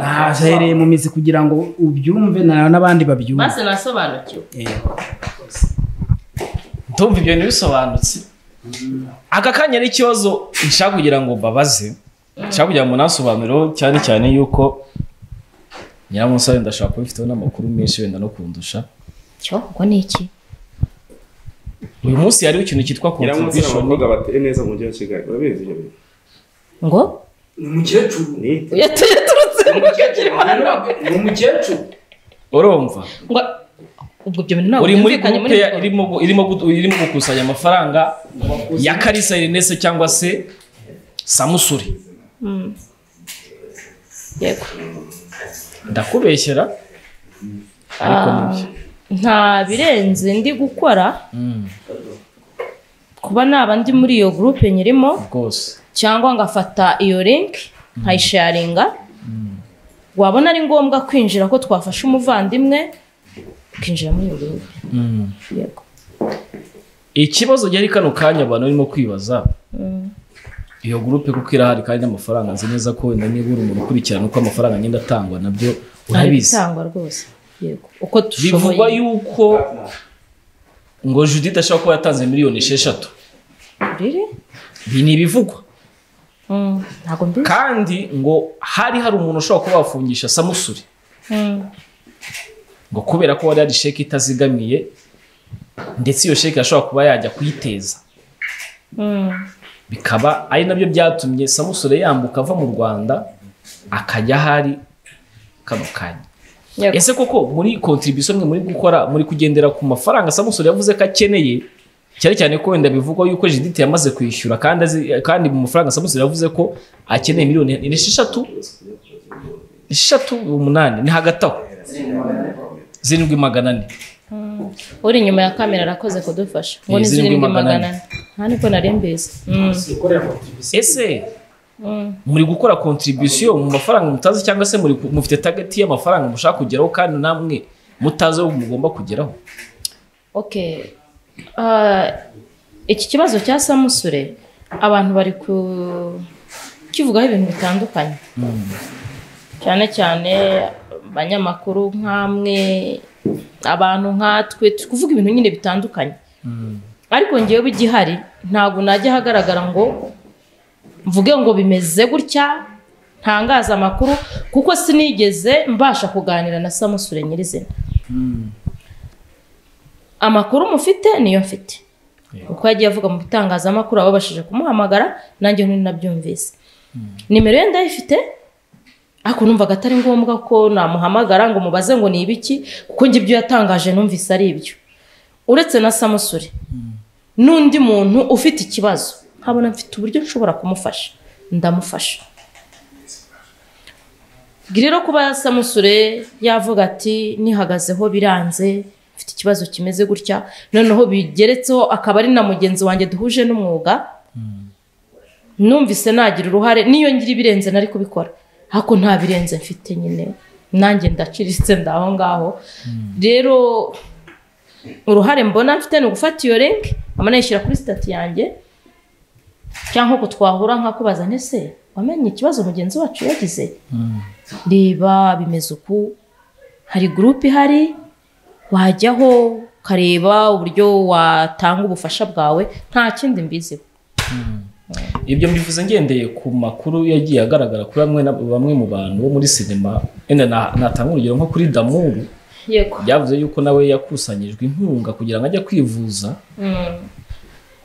C: Ntahereye mu mizi kugira ngo ubyumve na- n'abandi babyumve.
A: Maze nasobanukiwe.
B: Ndumva ibyo ntibisobanutse. Aka kanya n'ikibazo nshaka kugira ngo mbabaze. Nshaka kugira ngo nasobanureho cyane cyane yuko nyiramunsi wenda ashobora kuba bifiteho n'amakuru menshi wenda no kundusha.
A: Cyo? Ubwo ni iki?
B: Uyu munsi hariho ikintu cyitwa contribution.
E: abakobwa bateye neza mu mujyi wa kigali. Urabizi ibyo bintu?
A: Ngo?
C: Ni umukecuru.
E: Ni?
A: Yaturutse
C: ni umukecuru.
B: Urumva?
A: Ngo ubwo ibyo bintu ntabwo
B: muri
A: byumvikanye Paul.
B: irimo irimo gu- irimo gukusanya amafaranga ya karisa erinese cyangwa se samusuri.
A: Yego.
B: Ndakubeshyera ariko
A: Ah, nta birenze ndi gukora. Kuba naba ndi muri iyo gurupe nyirimo cyangwa ngafata iyo link nkayisharinga. Wabona ari ngombwa kwinjira ko twafashe umuvandimwe ukinjira muri iyo gurupe yego.
B: Ikibazo gihari kano kanya abantu barimo kwibaza? Iyo gurupe kuko irahari kandi n'amafaranga nzi neza ko wenda niba uri umuntu ukurikirana uko amafaranga agenda atangwa na
A: byo
B: urabizi.
A: gutangwa rwose. Yego. Uko
B: bivugwa
A: dushoboye
B: yuko ngo judith ashobora kuba yatanze miliyoni esheshatu. Ibi ni ibivugwa.
A: Mm,
B: kandi ngo hari hari umuntu ushobora kuba wafungisha samusuri.
A: Mm,
B: ngo kubera ko wari hari sheke itazigamiye ndetse iyo sheke ashobora kuba yajya kuyiteza.
A: Mm.
B: bikaba ari na byo byatumye samusure yambuka ava mu rwanda akajya ahari kano kanya. Ese koko muri contribution mwe muri gukora muri kugendera ku mafaranga samusure yavuze ko akeneye cyane cyane ko wenda bivugwa yuko jidite yamaze kwishyura kandi mu mafaranga samusure yavuze ko akeneye miliyoni ni esheshatu esheshatu umunani ni hagati aho. Zirindwi magana ane.
A: Uri inyuma ya kamera arakoze kudufasha. Ngo
B: Eh,
A: ni
B: zirindwi magana
A: ane. nta niko nari mbizi. Mm.
B: ese muri gukora contribution mu mafaranga mutazi cyangwa se muri mufite target y'amafaranga mushaka kugeraho kandi namwe mutazi aho mugomba kugeraho?
A: Okay Ah, iki kibazo cya samusure abantu bari kukivugaho ibintu bitandukanye. Cyane cyane abanyamakuru nk'amwe abantu nkatwe turi kuvuga ibintu nyine bitandukanye. Ariko ngewe igihari ntabwo najya ahagaragara ngo mvuge ngo bimeze gutya ntangaza amakuru kuko sinigeze mbasha kuganira na samusure nyirizina. Amakuru mufite niyo mfite. Uko yagiye avuga mu bitangazamakuru ababashije kumuhamagara nanjye nabyumvise. Nimero ye ndayifite ariko numvaga atari ngombwa ko namuhamagara ngo mubaze ngo ni ibiki? Kuko njye ibyo yatangaje numvise ari ibyo. Uretse na samusure. N'undi muntu ufite ikibazo nkabona mfite uburyo nshobora kumufasha. Ndamufasha. Rero kuba samusure yavuga ati nihagazeho biranze mfite ikibazo kimeze gutya. Noneho bigeretseho akaba ari na mugenzi wanjye duhuje n'umwuga. Numvise nagira uruhare. Niyo ngira ibirenze nari kubikora. Ariko nta birenze mfite nyine. Nanjye ndaciritse ndaho ngaho. Rero uruhare mbona mfite ni ugufata iyo link nkaba nayishyira kuri sitati yanjye cyangwa ko twahura nkakubaza ntese wamenye ikibazo mugenzi wacu yagize? Reba bimeze uku? Hari gurupe ihari? Wajyaho ukareba uburyo watanga ubufasha bwawe nta kindi mbiziho.
B: Ibyo mbivuze ngendeye ku makuru yagiye agaragara kuri bamwe na- bamwe mu bantu bo muri sinema wenda na- natanga urugero nko kuri damuru byavuze yuko nawe yakusanyijwe inkunga kugira ngo ajye kwivuza.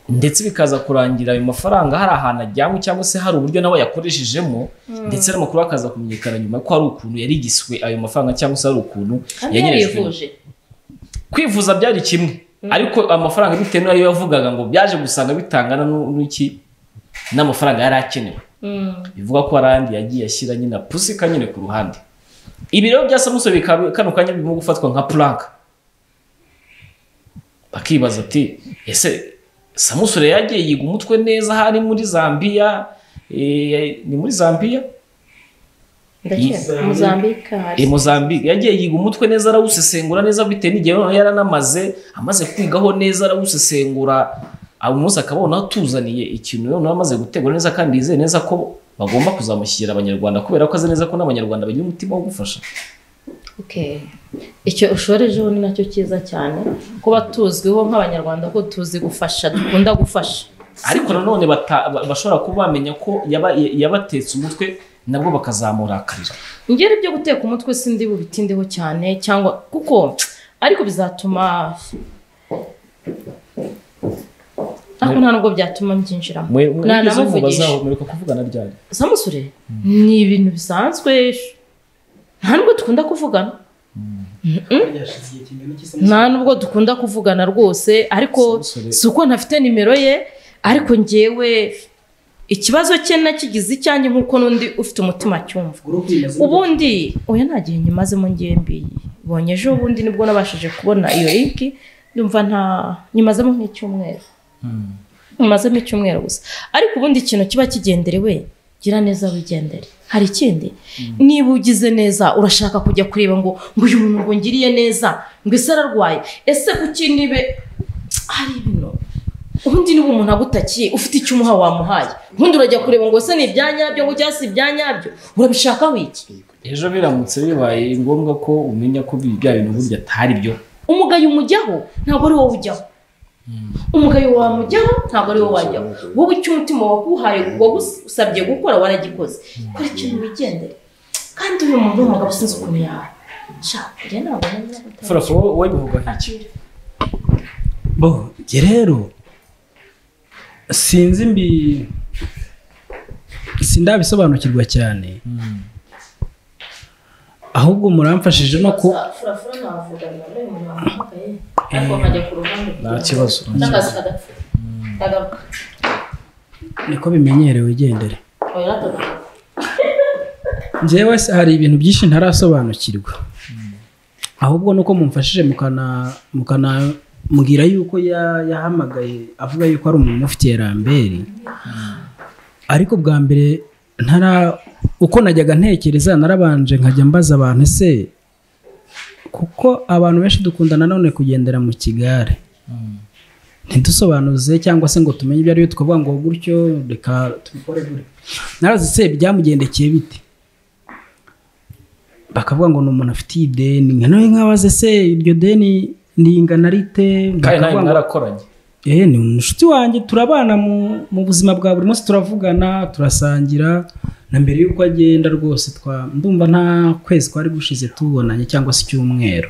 B: Ndetse bikaza kurangira ayo mafaranga hari ahantu ajyanywe cyangwa se hari uburyo nawe yakoreshejemo. Ndetse n'amakuru akaza kumenyekana nyuma ko hari ukuntu yarigiswe ayo mafaranga cyangwa se hari ukuntu yanyerejwe. kwivuza byari kimwe. Ariko amafaranga bitewe n'ayo yavugaga ngo byaje gusanga bitangana n'iki n'amafaranga yari akenewe. Bivuga ko hari andi yagiye ashyira nyine apusika nyine ku ruhande. Ibi rero bya bikaba kano kanya birimo gufatwa nka puranka bakibaza ati ese samusure yagiye yiga umutwe neza hari muri zambiya? Eh, ni muri zambiya?
A: Ndakeka. Muzambika hari
B: e Mozambique. Yagiye yiga umutwe neza arawusesengura neza bitewe n'igihe yaranamaze amaze kwigaho neza arawusesengura. Uyu munsi akabona atuzaniye ikintu noneho amaze gutegura neza kandi yizeye neza ko bagomba kuzamushyira abanyarwanda kubera ko azi neza ko n'abanyarwanda bagira umutima wo gufasha.
A: Icyo ushorejeho ni na cyo cyiza cyane. Kuba tuzwiho nk'abanyarwanda ko tuzi gufasha dukunda gufasha.
B: Ariko nanone bashobora kuba bamenya ko yaba- yabatetse umutwe nabwo bakazamurakarira
A: ingero byo guteka umutwe sindi bubitindeho cyane cyangwa kuko ariko bizatuma ariko nta nubwo byatuma mbyinjiramo
B: ryari
A: samusure ni ibintu bisanzwe. Nta nubwo dukunda kuvugana. Nta nubwo dukunda kuvugana rwose. Ariko si uko ntafite nimero ye. Ariko ngewe ikibazo cye nakigize icyanjye nk'uko n'undi ufite umutima cyumva ubundi oya nta gihe nyimazemo ngembi bonye ejo bundi ni bwo nabashije kubona iyo linki ndumva nta nyimazemo nk'icyumweru. Nyimazemo icyumweru gusa. Ariko ubundi ikintu kiba kigenderewe gira neza wigendere. Hari ikindi? Niba ugize neza urashaka kujya kureba ngo ngo uyu muntu ngo ngiriye neza ngo ese ararwaye. Ese kuki nibe hari ibintu. Ubundi niba umuntu agutakiye ufite icyo umuha wamuhaye. Ubundi urajya kureba ngo ese ni ibya nyabyo ngo cyangwa si ibya nyabyo? Urabishaka wiki?
B: Ejo biramutse bibaye ngombwa ko umenya ko bya bintu burya atari byo.
A: Umugayo umujyaho ntabwo ari wowe ujyaho. Umugayo wamujyaho ntabwo ari wowe wajyaho wowe icyo umutima waguhaye wagusabye gukora waragikoze kora ikintu wigendere kandi uyu muntu w'umugabo sinzi ukuntu yawe
B: furafu wowe wowe bivuga
C: bo njye rero sinzi mbi sindabisobanukirwa cyane ahubwo muramfashije no ku
A: furafura navugana n'uyu muntu wahamagaye ariko nkajya ku ruhande
B: nta kibazo
A: n'akazi kadapfa
C: niko bimenyerewe igendere njyewe se hari ibintu byinshi ntarasobanukirwa ahubwo nuko mumfashije mukana mukanambwira yuko ya- yahamagaye avuga yuko ari umuntu ufitiye ramberi ariko bwa mbere ntara uko najyaga ntekereza narabanje nkajya mbaza abantu ese kuko abantu benshi dukunda nanone kugendera mu kigare. Ntidusobanuze cyangwa se ngo tumenye ibyo ari byo tukavuga ngo gutyo reka tubikore gutya narazi se byamugendekeye bite? Bakavuga ngo ni umuntu afitiye ideni nkabaze se iryo deni ningana rite?
B: Kandi nawe mwarakoranye.
C: Eh ni umushuti wanjye turabana mu, buzima bwa buri munsi turavugana turasangira. Na mbere y'uko agenda rwose twa ndumva nta kwezi kwari gushize tubonanye cyangwa se icyumweru.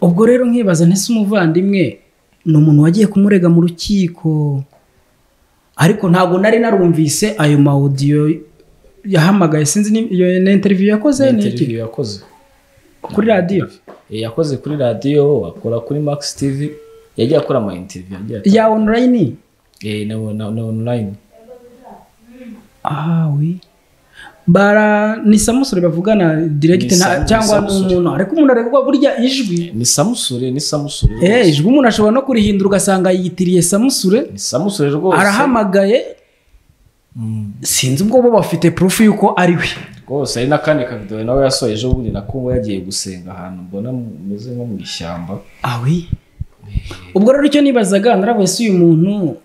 C: Ubwo rero nkibaza ntese umuvandimwe ni umuntu wagiye kumurega mu rukiko? Ariko ntabwo nari narumvise ayo mawudiyo yahamagaye. Sinzi ni- iyo na interiviyu yakoze ni iki?
B: Interview yakoze.
C: Kuri radiyo
B: yakoze kuri radiyo akora kuri max tv yagiye akora ama atanga.
C: ya onurayini
B: Eh, na, na, na online.
C: Ah oui. Bara ni samusure bavugana
B: Sam-
C: cyangwa
B: ni
C: ni
B: Samusure.
C: umuntu? Ariko umuntu aregwa burya ijwi.
B: Ni samusure ni samusure
C: eh
B: rwose.
C: ijwi umuntu ashobora no kurihindura ugasanga yitiriye samusure.
B: Ni samusure rwose.
C: Arahamagaye. Sinzi ubwo bo bafite proof yuko ari we.
B: Rwose hari n'akandi kavidewo nawe yasohoye ejo bundi na kumva yagiye gusenga ahantu mbona mumeze nko mu ishyamba.
C: Ah oui. Ubwo rero icyo nibazaga naravuye se uyu muntu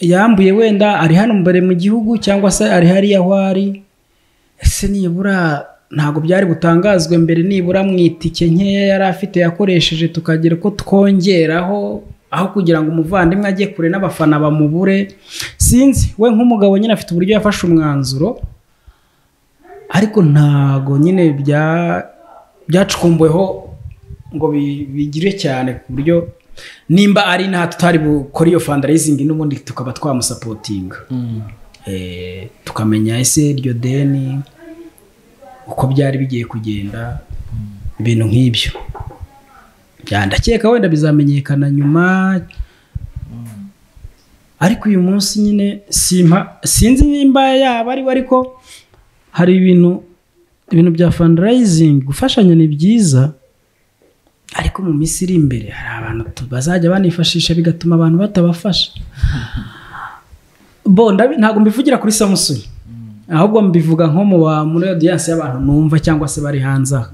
C: yambuye wenda ari hano mbere mu gihugu cyangwa se ari hariya aho ari? Ese nibura ntabwo byari butangazwe mbere nibura mu itike nkeya yari afite yakoresheje tukagira ko twongeraho aho kugira ngo umuvandimwe ajye kure n'abafana bamubure. Sinzi we nk'umugabo nyine afite uburyo yafashe umwanzuro ariko ntago nyine bya byacukumbuweho ngo bi- bigire cyane ku buryo nimba ari inaha tutari bukore iyo fundraising n'ubundi tukaba twamusapotinga Eh, tukamenya ese iryo deni uko byari bigiye kugenda ibintu nk'ibyo. Ndakeka wenda bizamenyekana nyuma. Ariko uyu munsi nyine sinzi nimba yaba ari we ariko hari ibintu ibintu bya fundraising gufashanya ni byiza. Ariko mu minsi iri imbere hari abantu tu- bazajya banifashisha bigatuma abantu batabafasha. Bo ntabwo mbivugira kuri samusuri ahubwo mbivuga nko muri audience y'abantu numva cyangwa se bari hanze aha.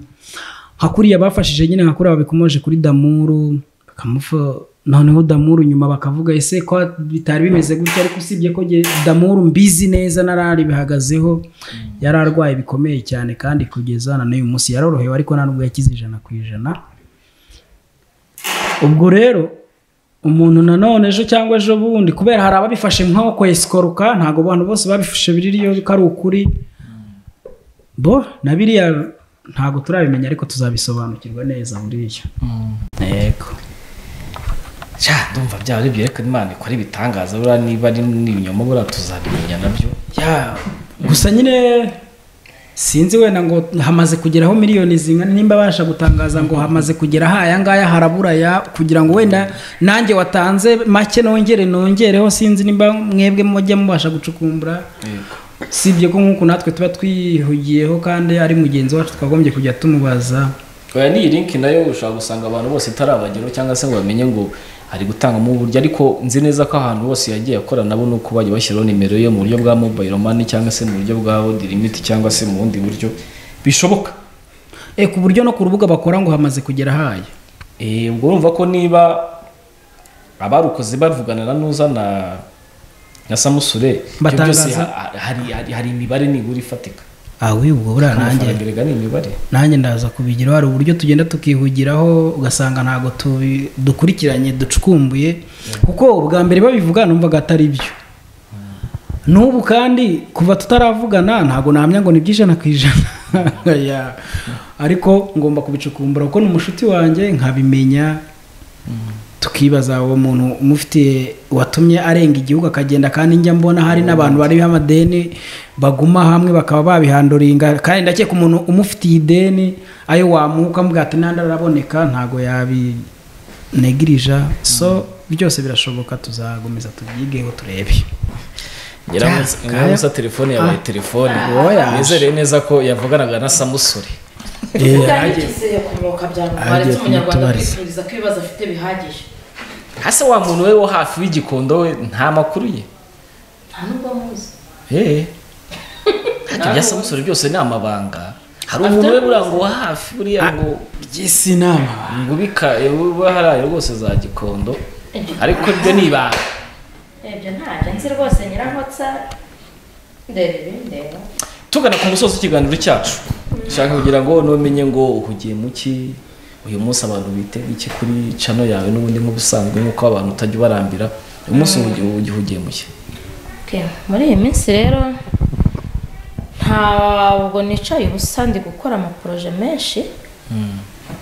C: Nka kuriya bafashije nyine nka kuriya babikomoje kuri damuru noneho damuru nyuma bakavuga ese ko bitari bimeze gutya? Ariko usibye ko damuru mbizi neza narari bihagazeho. Yari arwaye bikomeye cyane kandi kugeza na n'uyu munsi yarorohewe ariko nta nubwo yakize ijana ku ijana. Ubwo rero umuntu nanone ejo cyangwa ejo bundi kubera hari ababifashe nko kwesikoruka ntabwo abantu bose babifashe biriyo ko ari ukuri. Bo na biriya ntabwo turabimenya ariko tuzabisobanukirwa neza buriya. Yego.
B: Cya ndumva byaba ari byerekana imana ikora ibitangaza buriya niba ari n'ibinyoma buriya tuzabimenya na byo.
C: Ya gusa nyine sinzi wenda ngo hamaze kugeraho miliyoni zingana nimba abasha gutangaza ngo hamaze kugera aya ngaya harabura ya kugira ngo wenda nanjye watanze make nongere nongereho sinzi nimba mwebwe mujya mubasha gucukumbura. Sibye ko nk'uku natwe tuba twihugiyeho kandi ari mugenzi wacu twagombye kujya tumubaza.
B: Oya n'iyi linki na yo ushobora gusanga abantu bose itarabageraho cyangwa se ngo bamenye ngo ari gutangamo uburyo ariko nzi neza ko ahantu hose yagiye akora nabo ni uko bajya bashyiraho nimero ye mu buryo bwa mobile money cyangwa se mu buryo bwa odi limit cyangwa se mu bundi buryo bishoboka.
C: E ku buryo no ku rubuga bakora ngo hamaze kugera haya
B: Eh, ubwo urumva ko niba abarukoze bavugana na nuza na samusure
C: Batangaza.
B: hari imibare nibura ifatika.
C: Wi ubwo buriya nanjye nanjye ndaza kubigiraho hari uburyo tugenda tukihugiraho ugasanga ntabwo dukurikiranye ducukumbuye kuko bwa mbere babivuga numvaga atari byo. N'ubu kandi kuva tutaravugana ntabwo namya ngo ni by'ijana ku ijana. Ya. ariko ngomba kubicukumbura kuko ni umushuti wanjye nkabimenya. Tukibaza uwo muntu umufitiye watumye arenga igihugu akagenda kandi njya mbona hari n'abantu bariho amadeni baguma hamwe bakaba babihanduringa. Kandi ndakeka umuntu umufitiye ideni ayo wamuha ukamubwira ati n'andi araboneka ntabwo yabinegirija so byose birashoboka tuzakomeza tubyigeho turebe.
B: Nyirangusa telefone yabaye telefone.
C: Oya.
B: nizere neza ko yavuganaga na samusure
A: yagize kumwuka byarumara
C: agiye.
A: umunyarwanda kwifuriza ko ibibazo afite bihagije.
B: Hasi wa muntu we wo hafi w'igikondo we nta makuru ye.
A: Nta nubwo amuzi
B: Eh. Ntacyo bya samusure byose ni amabanga. Hari umuntu we buriya ngo wo hafi buriya ngo
C: by'isi inama
B: ngo ubika uba hariya rwose za gikondo. Ariko ryo ni ibanga
A: ibyo ntabyo nzi rwose nyirankotsa ndeba ibi ndeba.
B: Tugana ku musozi w'ikiganiro cyacu. Ushaka kugira ngo numenye ngo uhugiye mu ki? Uyu munsi abantu bitega iki kuri cano yawe n'ubundi nk'ubusanzwe nk'uko abantu utajya ubarambira uyu munsi mu ki?
A: Okay, muri iyi minsi rero ntabwo nicaye ubusa ndi gukora amaporoje menshi.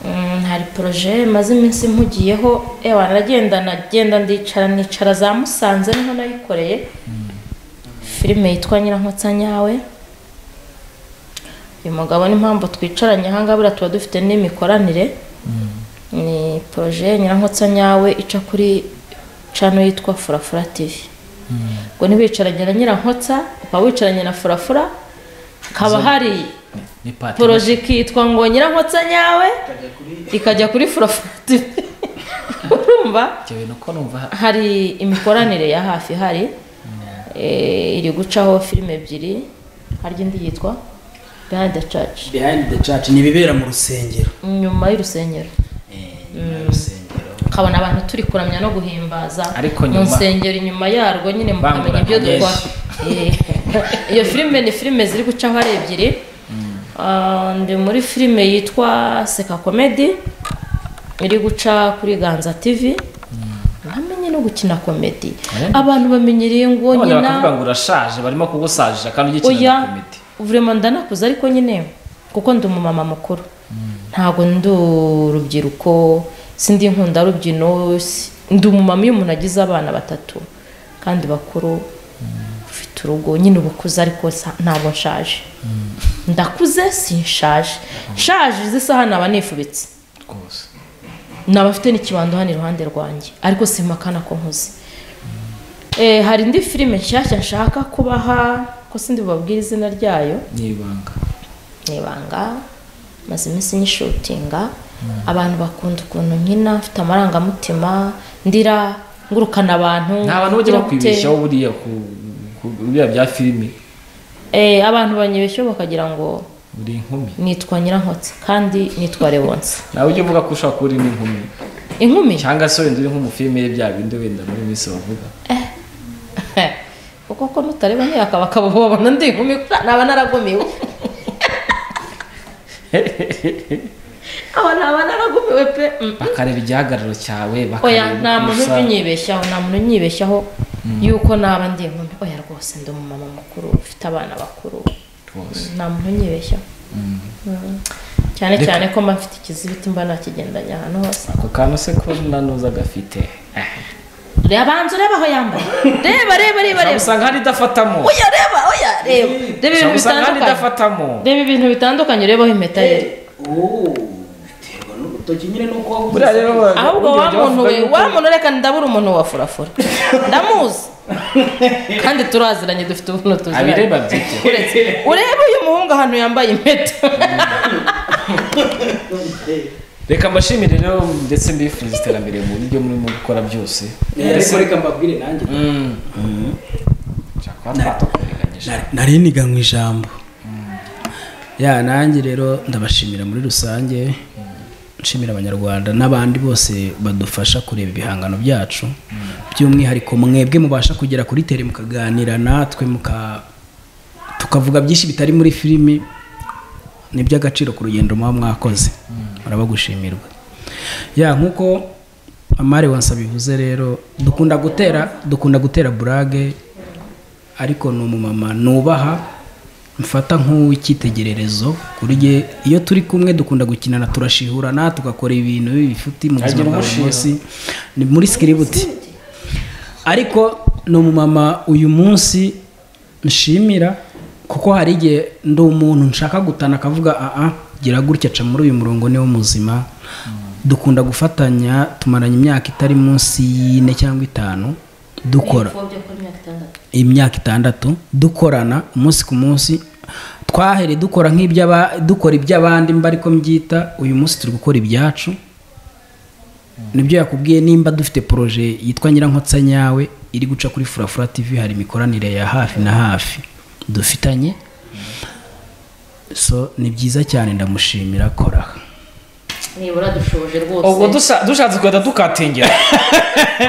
A: Mm, hari poroje maze iminsi mpugiyeho ewa nagenda nagenda ndicara nicara za musanze ni ho nayikoreye. Filime yitwa nyirankotsa nyawe. Uyu mugabo n'impamvu twicaranye ahangaha buriya tuba dufite n'imikoranire. Ni poroje nyirankotsa nyawe ica kuri cano yitwa furafura tivi ngo ntiwicaranye na nyirankotsa ukaba wicaranye na furafura hakaba hari poroje ikitwa ngo nyirankotsa nyawe ikajya kuri furafura tivi urumva? Hari imikoranire ya hafi hari. Eh, iri gucaho filime ebyiri harya indi yitwa behind the church.
C: Behind the church. Ni ibibera mu rusengero.
A: Nyuma y'urusengero. Ukabona abantu turi kuramya no guhimbaza.
B: Ariko
A: mu
B: nyuma-
A: nsengero inyuma yarwo nyine mukamenya ibyo dukora. Eh, iyo filime ni filime ziri gucaho ari ebyiri. Ah, ndi muri filime yitwa seka komedi iri guca kuri ganza tv ntamenye no gukina komedi
B: Eh?
A: abantu bamenyereye ngo nyina
B: urashaje barimo kugusajisha kandi ugikina komite
A: vurema ndanakuze ariko nyine kuko ndi umumama mukuru. Ntabwo ndi urubyiruko sindi nkunda rubyino si- ndi umumama iyo umuntu agize abana batatu kandi bakuru ufite urugo. Nyine uba ukuze ariko ntabwo nshaje. Ndakuze sinshaje nshaje. Izi saha naba nifubitse. Naba afite n'ikibando hano iruhande rwanjye ariko simakana ko nkuze. Eh, hari indi filime nshyashya nshaka kubaha ko sindi bubabwire izina ryayo?
B: Ni ibanga.
A: Ni ibanga. Maze iminsi nyishutinga abantu bakunda ukuntu nkina mfite amarangamutima ndira ngurukana abantu
B: nta bantu bajya bakwibeshyaho buriya ku biriya bya filimi.
A: Eh, abantu banyibeshyeho bakagira ngo
B: uri inkumi
A: nitwa nyirankotsi kandi nitwa rewonsi
B: nawe ujya uvuga ko ushobora kuba uri n'inkumi.
A: Inkumi?
B: Cyangwa se wenda uri nk'umufilime bya bindi wenda muri minsi bavuga
A: kuko ko nutareba ntiyakabakaba babona ndi inkumi naba naragumiwe aba naba naragumiwe pe
B: bakareba igihagararo cyawe bakareba
A: nta muntu unyibeshyaho nta muntu unyibeshyaho yuko naba ndi inkumi oya rwose ndi umumama mukuru ufite abana bakuru nta muntu unyibeshyaho cyane cyane ko mba mfite ikizibiti mba nakigendanye ahantu hose
B: ako kantu se ko nanuza gafite
A: reba banza urebe aho yambaye reba reba reba reba.
B: Gusanga hari idafatamo
A: oya reba oya reba. Reba
B: ushobora
A: ibintu bitandukanye.
B: idafatamo
A: reba ibintu bitandukanye urebaho impeta ye.
B: Buriya rero
A: ahubwo wa muntu we wa muntu reka ndabura umuntu wa furafura. Ndamuzi. Kandi turaziranye dufite ubuntu tuziranye. Urebe uyu muhungu ahantu yambaye impeta.
B: Reka mbashimire rero ndetse mbifuriza iterambere mu buryo murimo gukora byose.
C: Ariko reka mbabwire nanjye.
B: Kuba twatakurenganyije
C: Nari- niganwe ijambo. Ya nanjye rero ndabashimira muri rusange. Nshimira abanyarwanda n'abandi bose badufasha kureba ibihangano byacu. By'umwihariko mwebwe mubasha kugera kuri tele mukaganira natwe tukavuga byinshi bitari muri filimi. Ni iby'agaciro ku rugendo muba mwakoze. Muraba gushimirwa ya nk'uko amare wansa bivuze rero dukunda gutera dukunda gutera burage ariko ni umumama nubaha mfata nk'uw'icyitegererezo kuri jye iyo turi kumwe dukunda gukinana turashihurana tugakora ibintu bifuti mu buzima bwa buri munsi. Ni muri sikiributi ariko ni umumama uyu munsi nshimira kuko hari igihe ndi umuntu nshaka gutana akavuga aha gira gutya ca muri uyu murongo niwo muzima dukunda gufatanya tumaranye imyaka itari munsi y'ine cyangwa itanu dukora.
A: Imyaka itandatu.
C: Dukorana umunsi ku munsi. Twahere dukora dukora iby'abandi mba ariko mbyita uyu munsi turi gukora ibyacu. Nibyo yakubwiye nimba dufite poroje yitwa nyirankotsa nyawe iri guca kuri furafura tv hari imikoranire ya hafi na hafi. Dufitanye so ni byiza cyane ndamushimira kora.
A: Nibura dushoje
B: ubwo
A: rwose
B: dusa- dushatse kugahita dukatengera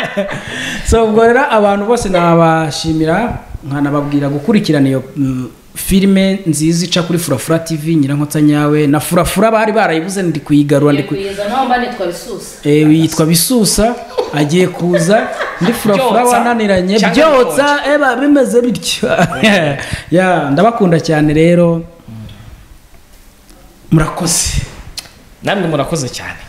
C: so ubwo rero abantu bose nabashimira nkanababwira gukurikirana iyo mm, filime nziza ica kuri furafura tv nyirankotsa nyawe na furafura bari barayibuze ndi kuyigarura ndi ku
A: kugeza naho mba nitwa bisusa.
C: Eh, yitwa bisusa agiye kuza ndi furafura wananiranye. Byotsa eba bimeze bityo. Ya ndabakunda cyane rero. Murakoze
B: namwe murakoze cyane.